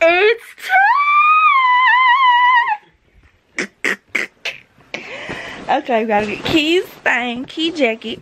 It's time! okay, we gotta get keys thing, key jacket.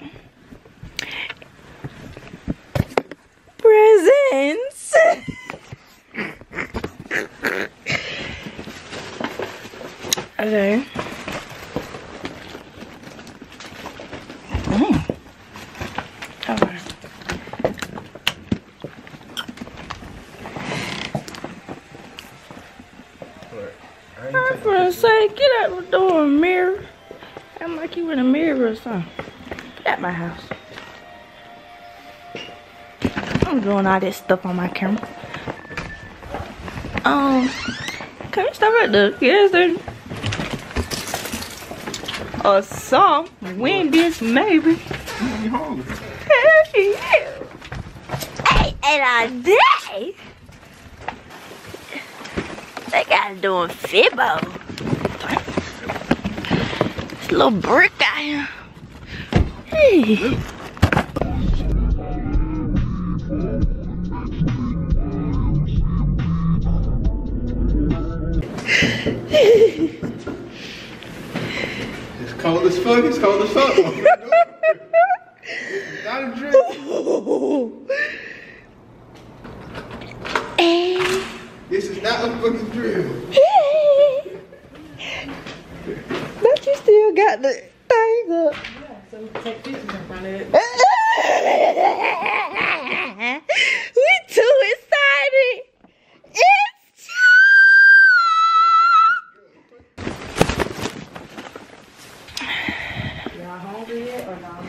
Doing all this stuff on my camera. Um, can we stop at the gas station? Or some Wendy's, maybe. Hey, and I did. They got doing Fibbo. This little brick here. Hey. Fuck. It's cold as fuck. Not a drink. Hey. This is not a fucking drill. Hey. Don't you still got the thing up? So we can take pictures in front of it. Eh. we too excited. It's Y'all hungry yet or not?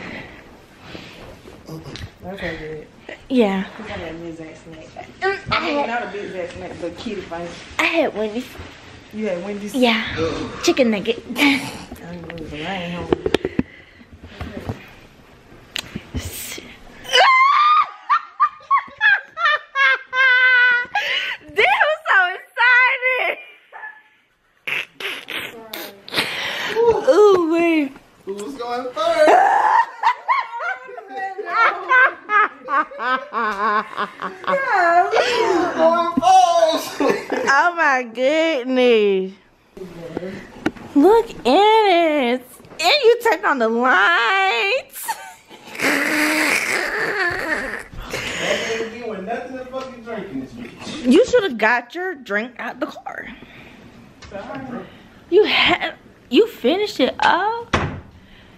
Okay, good. yeah. We got that mid-zack snack. Um, I I mean, had, not a big zack snack, but kitty face. I had Wendy's. You had Wendy's? Yeah. Chicken nugget. I ain't losing. I ain't hungry. Dude, I'm so excited. Ooh, wait. Who's going first? going first? Oh my goodness. Look at it. And you turn on the lights. ain't doing nothing to fucking drink in this bitch. You should have got your drink out the car. You had you finished it up.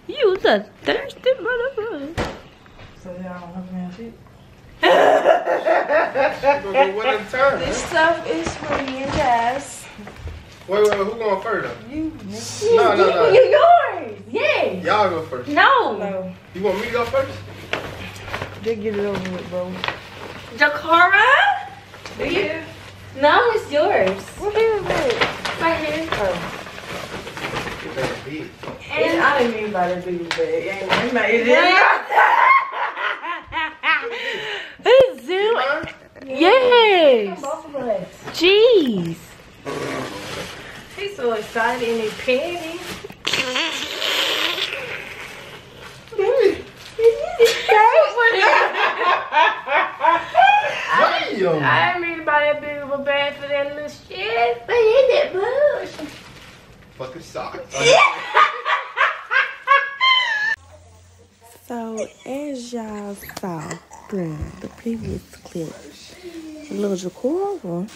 You was a thirsty motherfucker. So y'all don't have me shit? We're gonna go one at a time. This stuff is for me and Jazz. Wait, wait, wait, who going first though? You, No, no, no. You yours. Yes. Y'all go first. No. No. You want me to go first? Just get it over with, bro. Jakara? Yeah. You? No, it's yours. What is it? Right here. Oh. Get that big. And I didn't mean by that big bag. Ain't it made it. It's Zoom. Mine? Yes. Both of us. Jeez. He's so excited and he petty. Damn. I didn't mean by that big of a bag for that little shit. But in that bush. Fucking socks. So, as y'all saw from the previous clip, little Jakora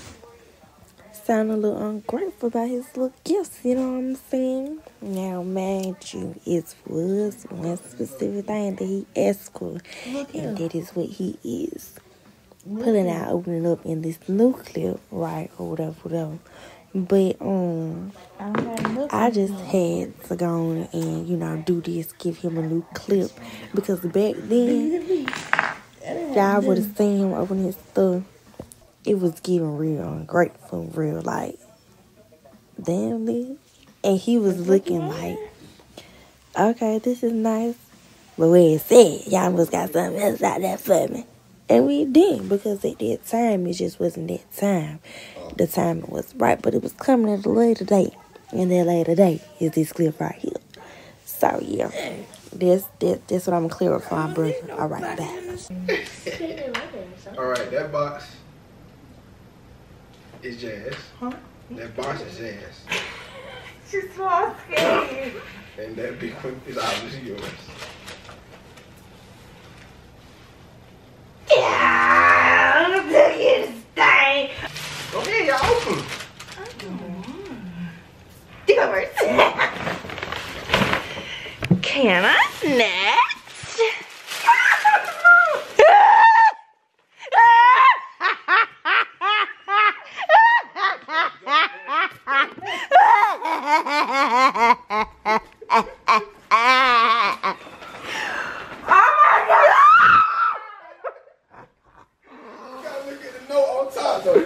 sounded a little ungrateful about his little gifts, you know what I'm saying? Now, mind you, it was one specific thing that he asked for, and that is what he is pulling out, opening up in this new clip, right, or whatever, whatever. But, um, I don't have nothing. I just had to go on and, you know, do this, give him a new clip. Because back then, y'all would have seen him open his stuff. It was getting real ungrateful, real like, damn this. And he was looking like, okay, this is nice. But we it's at, y'all must got something else out there for me. And we did because at that time, it just wasn't that time. The timing was right, but it was coming at a later date. And that later date is this clip right here. So, yeah, that's, that, that's what I'm going to clarify, brother. All right, back. All right, that box is jazz. Huh? That box is jazz. She's so scared. And that big one is obviously yours. Yeah, I'm taking this thing. Go ahead, y'all open. You go first. Can I next? You gotta look at the note on top though.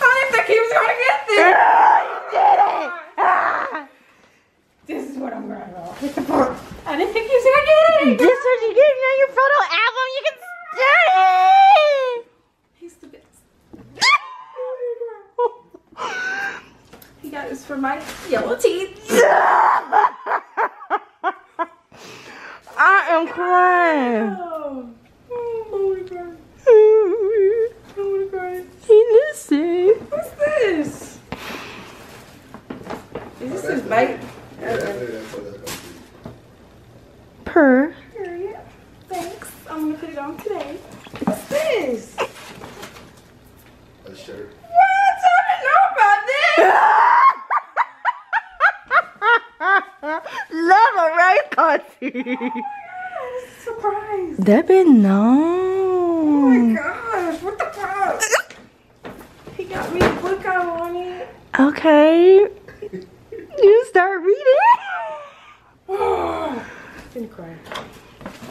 I didn't think he was gonna get this. This is I'm gonna do. Hit the board. I didn't think he was gonna get it. This what you getting on your photo album? You can start He's the best. he got this for my yellow teeth. I am crying. Oh, oh, my God. Oh my God. He listen. What's this? Is this his bite? Yeah, that's it. That's what that's gonna Per. Period. Thanks. I'm gonna put it on today. What's this? be. A shirt. What? I didn't know about this. Love a right party. Surprise. That been Oh my gosh, what the fuck? He got me a book I wanted. Okay. You start reading. Oh, gonna cry.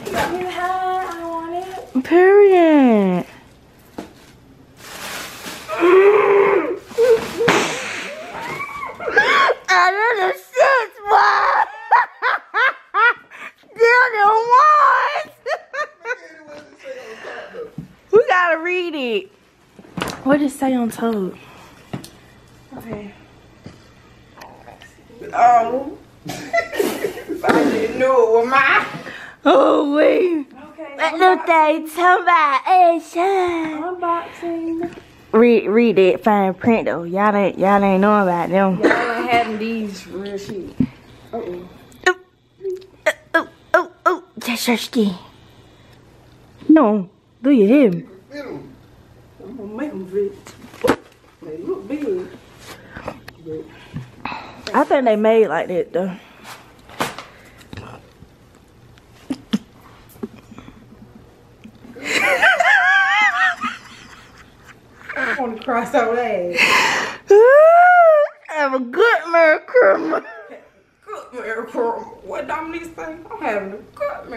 He got me the hat I wanted. Period. I don't know shit, what? Damn, it was. we gotta read it. What did it say on Toad? Okay. Oh. I didn't know it was mine. Oh, wait. Okay. Let them thing tell about Asia. Unboxing. Read, read that fine print though. Y'all ain't, y'all ain't know about them. Y'all ain't having these real shit. Uh-oh. Oh, oh, oh, oh, Jashashki. No, do you hear me? I'm gonna make them fit. They look big. I think they made like that though. I want to cry so bad. Have a good Merry Christmas. Good miracle. What Dominique say? I'm having a good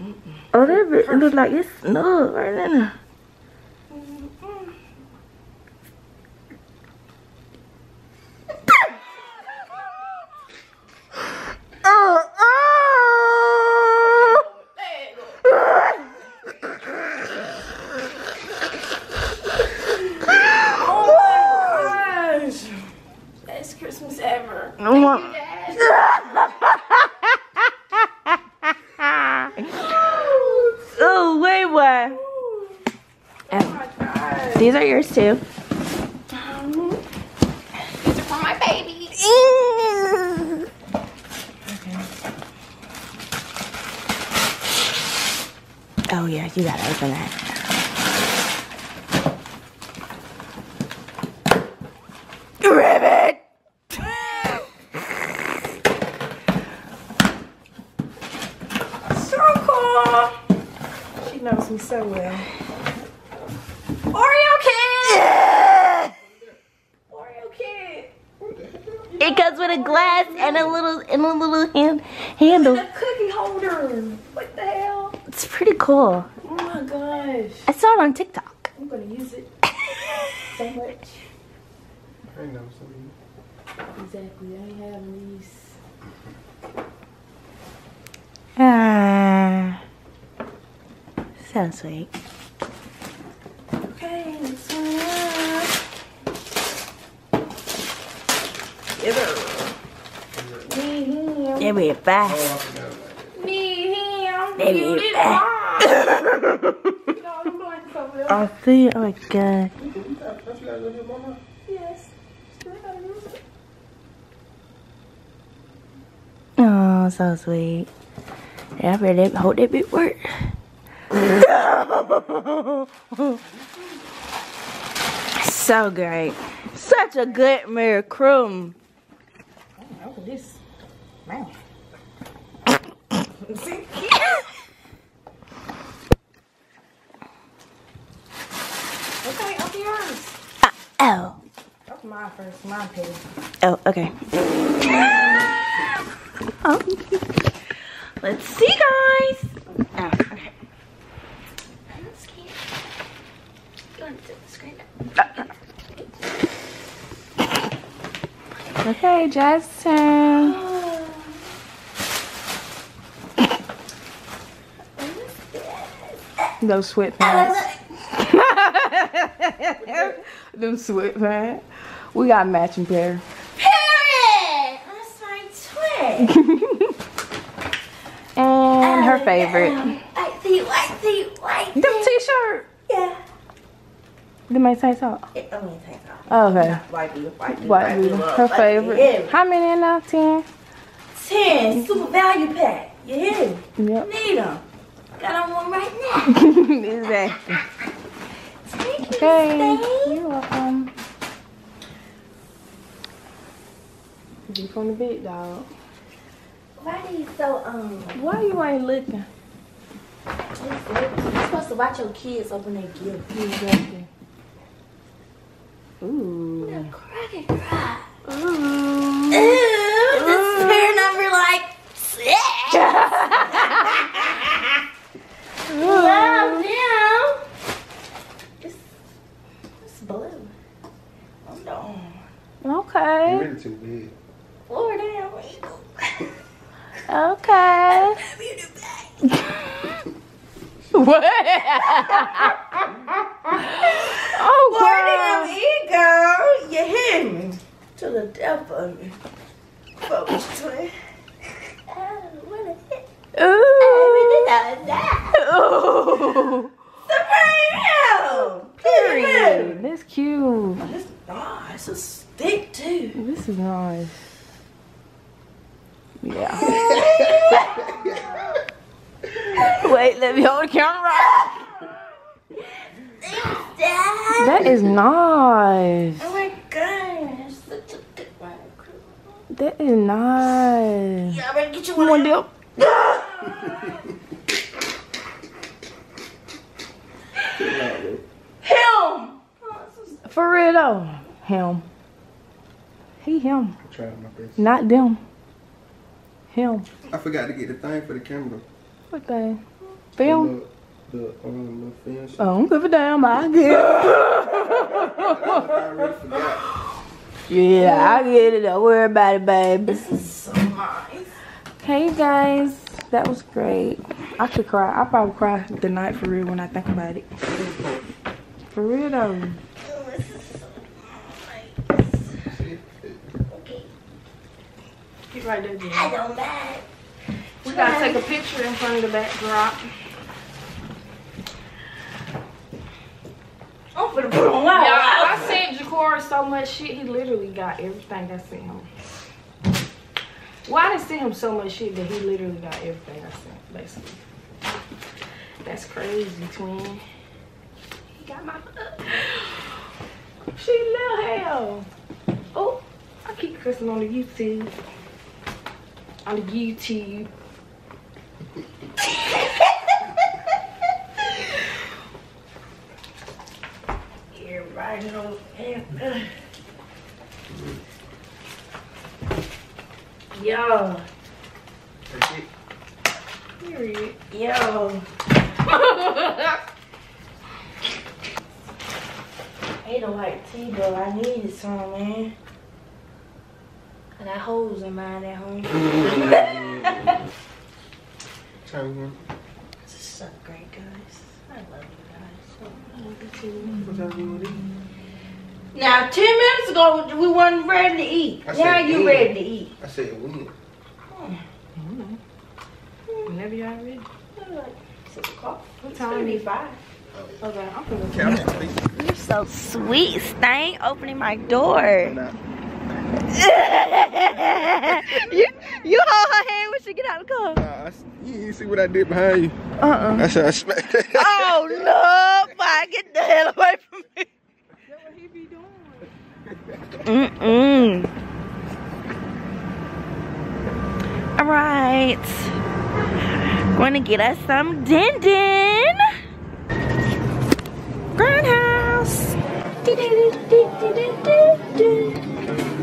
miracle. oh, that bit look like it's snug right now. Oh, oh. Oh my gosh. Best Christmas ever. Oh, my- oh, wait, what? Oh my gosh. These are yours too. These are for my baby. Oh yeah, you gotta open that. Ribbit! So cool. She knows me so well. Oreo kid. Oreo kid. It comes with a glass and a little and a little hand, handle. And a cookie holder. What the hell? It's pretty cool. Oh my gosh. I saw it on TikTok. I'm gonna use it so much. I know something. Exactly. I ain't having these. Ah, so sweet. Okay, this one up. Either. Me him. Give me a Oh, fast. I forgot about that. Me him. Let me You did back. fine. No, them blankets over there. I see. Oh my god. That's what I go get mama. Yes. Still gotta use it. Oh, so sweet. Yeah, I better hope that bit work. so great. Such a good Crum. Oh, this. Man. See? Okay, open yours. Oh. Open mine first. Mine petty. Oh, okay. Oh. Let's see, guys. Oh, okay. I'm scared. You want to screen Okay, Jazz turn. Those sweatpants. Them sweatpants. We got a matching pair. Parrot! That's my twin. And her um, favorite. Um, white feet, white feet, white Them t-shirt. Yeah. The ain't say so. It only takes off. Oh, Okay. White feet, white feet, White feet, Her favorite. Yeah. How many in there? Ten? 10 super value pack. You hear me? Yep. Need them. Got on one right now. exactly. Thank you, Okay. You're welcome. Deep on the big dog. Why are you so, um, Why you ain't looking? you're supposed to watch your kids open their gift. Exactly. Ooh. Crack and cry. Ooh. Ew, this is pair number like six. Wow, damn. It's, it's blue. I'm done. Okay. You ready too big. Four damn eagle. Okay. What? oh, Four God. damn eagle. You hear me? To the death of me. Focus twin. Oh, a hit. Ooh. Ooh. Supreme! Period. That's cute. This nice. It's thick too. This is nice. Yeah. Wait, let me hold the camera. Thanks, That is nice. Oh my gosh. Such a good one. That is nice. Yeah, I'm gonna get you One one. dip. Him. For real though. Him. He him. I'm my best. Not them. Him. I forgot to get the thing for the camera. What they? The Film? little, the um, little film. Oh, I don't give a damn. I get it. I. Yeah, I get it. Don't worry about it, baby. This is so nice. Hey guys, that was great. I could cry. I probably cry the night for real when I think about it. For real though. Oh, this is so nice. Okay. Get right there, Jen. I don't mind. We gotta take a picture in front of the backdrop. I'm gonna put on loud. Yeah, I sent Jakora so much shit. He literally got everything I sent him. Well, I didn't send him so much shit, that he literally got everything I sent, basically. That's crazy, twin. He got my. She little hell. Oh, I keep cursing on the YouTube. On YouTube. Everybody knows. Yo, That's it. Period. yo. Ain't white tea, though. I needed some, man. I got holes in mine at home. Try again. This is so great, guys. I love you guys. I love you too. What y'all do with it? Now, 10 minutes ago, we wasn't ready to eat. I now said you when. ready to eat. I said when. Mm-hmm. Whenever y'all ready. Six o'clock. What time? Oh, it's five. Okay, I'm gonna count it. You're so sweet, Stank. Opening my door. you you hold her hand when she get out of the car. Uh, you didn't see what I did behind you. Uh-uh. I said I smacked that. Oh no, boy, get the hell away from me. That's what he be doing. Mm-mm. All right. Gonna get us some din din. Grindhouse.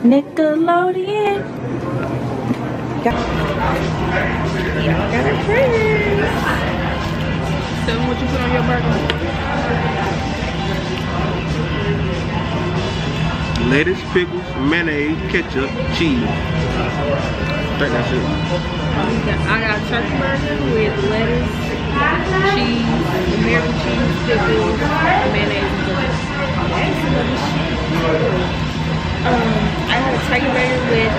Nickelodeon. Got, y'all got a friend. Tell them what you put on your burger. Lettuce, pickles, mayonnaise, ketchup, cheese. think that's it. I got a turkey burger with lettuce, cheese, American cheese, pickles, mayonnaise, and lettuce. Um, I got a turkey burger with,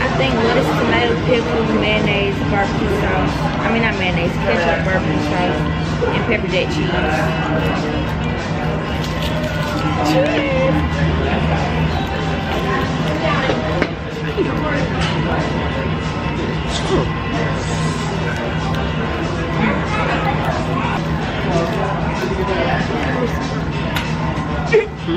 I think lettuce, tomato, pickles, mayonnaise, barbecue sauce. I mean, not mayonnaise, ketchup, barbecue sauce, and pepper jack cheese. I Rick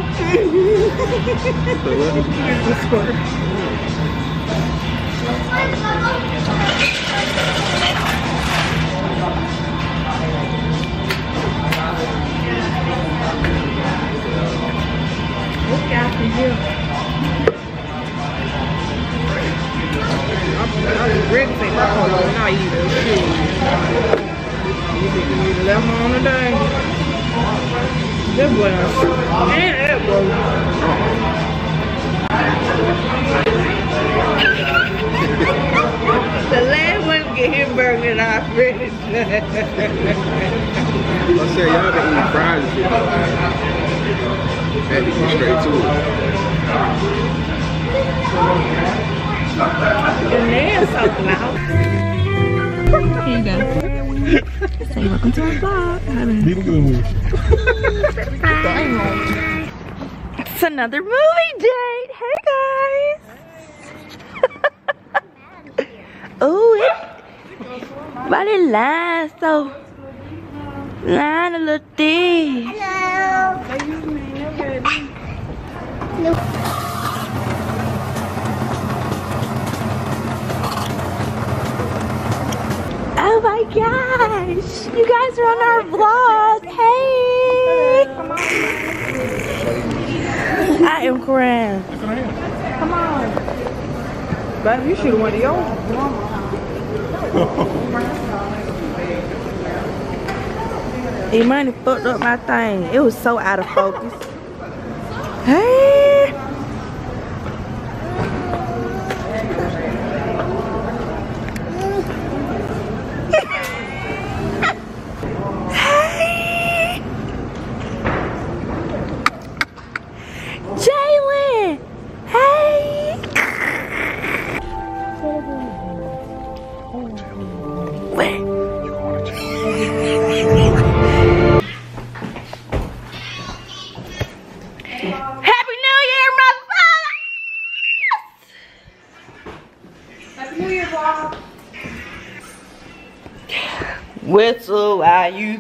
think my phone is not either. Shit. You you need to left on the That boy done and that the last one get his burger and I said y'all been eating fries and shit. To get straight to it. the nails so loud. Here you go. Say welcome to our vlog. It's another movie date. Hey guys. oh, it. But it lines so line a little thick. Oh my gosh! You guys are on our vlog. Hey! I am crying. Come on. But you should have went to your mom. Imani fucked up my thing. It was so out of focus. Hey!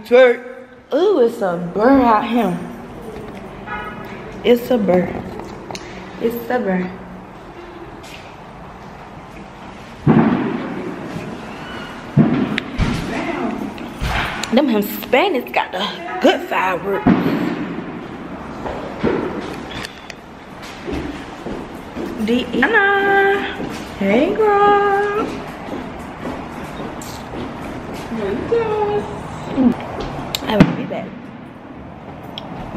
While twerk. Ooh, it's a bird out here. It's a bird. It's a bird. Them Hispanics got the good fireworks. Deanna. Hey, girl. I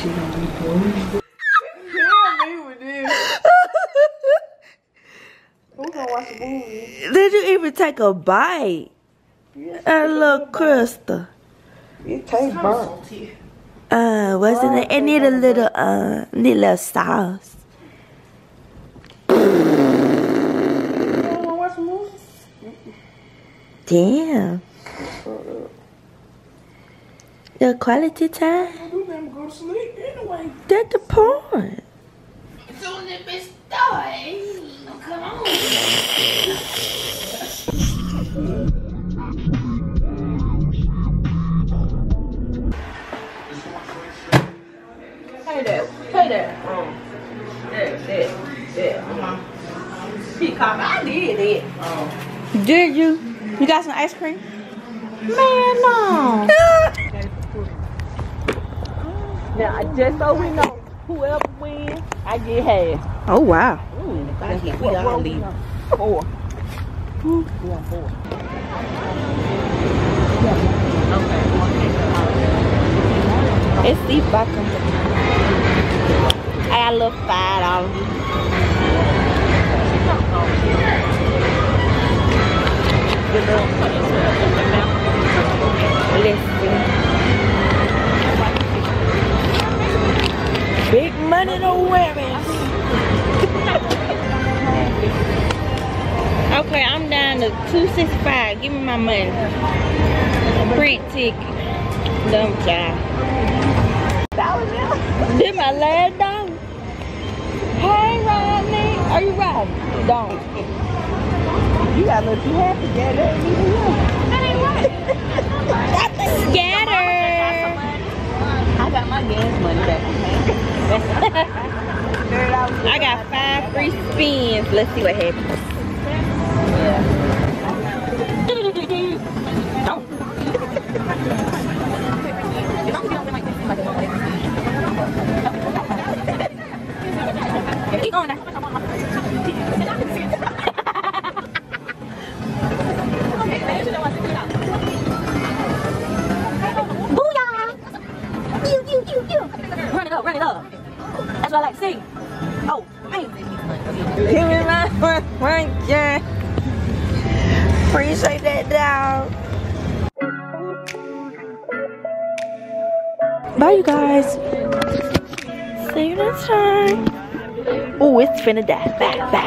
Who gonna watch the movie? Did you even take a bite? A little crystal. It tastes burnt. Uh, wasn't it? It need a little, uh, need a little sauce. You wanna watch the movie? Damn. The quality time. You never go to sleep anyway. That's the point. Soon as bitch start, come on. Hey there, hey there. There, there, there. He called me, I did it. Did you? You got some ice cream? Man, no. Now, just so we know, whoever wins, I get half. oh, wow. We all leave. Four. It's the bottom. I got a little five dollars. Let's money okay, I'm down to 265. Give me my money. Print ticket. Dumb child. Did my last dollar. Hey, Rodney. Are you riding? Don't. You gotta let you happy, Dad. That ain't even you. Scatter. I got my gas money back. I got five free spins. Let's see what happens. See you next